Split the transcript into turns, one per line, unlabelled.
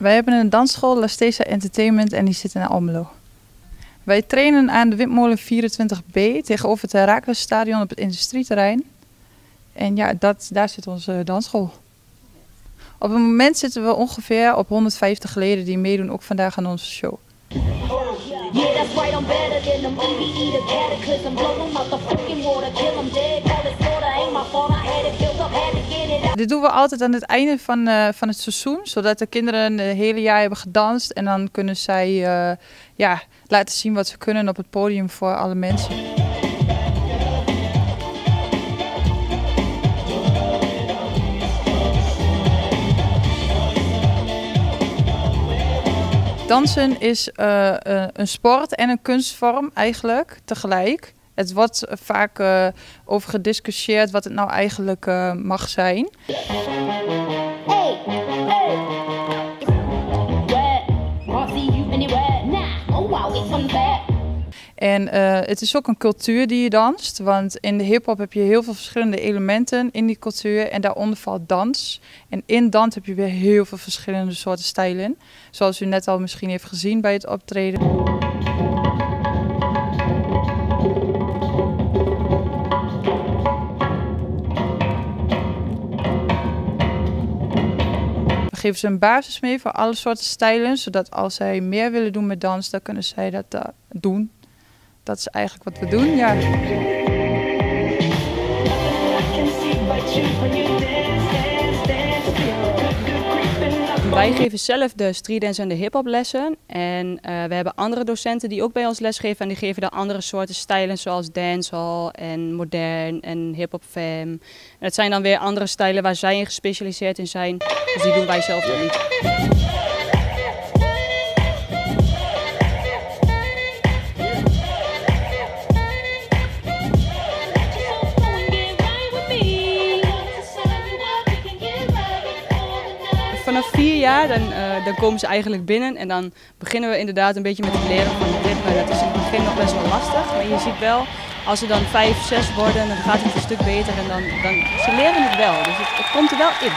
Wij hebben een dansschool, La Stesa Entertainment, en die zit in Almelo. Wij trainen aan de Windmolen 24B tegenover het Herakles op het industrieterrein. En ja, dat, daar zit onze dansschool. Op het moment zitten we ongeveer op 150 leden die meedoen ook vandaag aan onze show. Yeah, that's right, the. Dit doen we altijd aan het einde van, uh, van het seizoen, zodat de kinderen het hele jaar hebben gedanst. En dan kunnen zij uh, ja, laten zien wat ze kunnen op het podium voor alle mensen. Dansen is een sport en een kunstvorm eigenlijk tegelijk. Het wordt vaak uh, over gediscussieerd wat het nou eigenlijk mag zijn. Hey, hey. En uh, het is ook een cultuur die je danst. Want in de hip-hop heb je heel veel verschillende elementen in die cultuur. En daaronder valt dans. En in dans heb je weer heel veel verschillende soorten stijlen. Zoals u net al misschien heeft gezien bij het optreden. Geven ze een basis mee voor alle soorten stijlen, zodat als zij meer willen doen met dans, dan kunnen zij dat uh, doen dat is eigenlijk wat we doen, ja.
Wij geven zelf de streetdance en de hip-hop lessen. En uh, we hebben andere docenten die ook bij ons lesgeven. En die geven dan andere soorten stijlen, zoals dancehall en modern en hip-hop fam. En zijn dan weer andere stijlen waar zij in gespecialiseerd in zijn. Dus die doen wij zelf nog niet. Vanaf vier jaar dan, uh, dan komen ze eigenlijk binnen en dan beginnen we inderdaad een beetje met het leren van het ritme. Dat is in het begin nog best wel lastig, maar je ziet wel, als ze dan vijf, zes worden, dan gaat het een stuk beter en dan, dan ze leren het wel. Dus het komt er wel in.